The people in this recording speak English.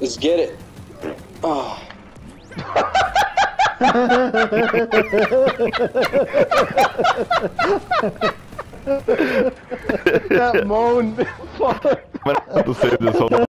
Let's get it. Oh. that moan. I'm gonna have to save this whole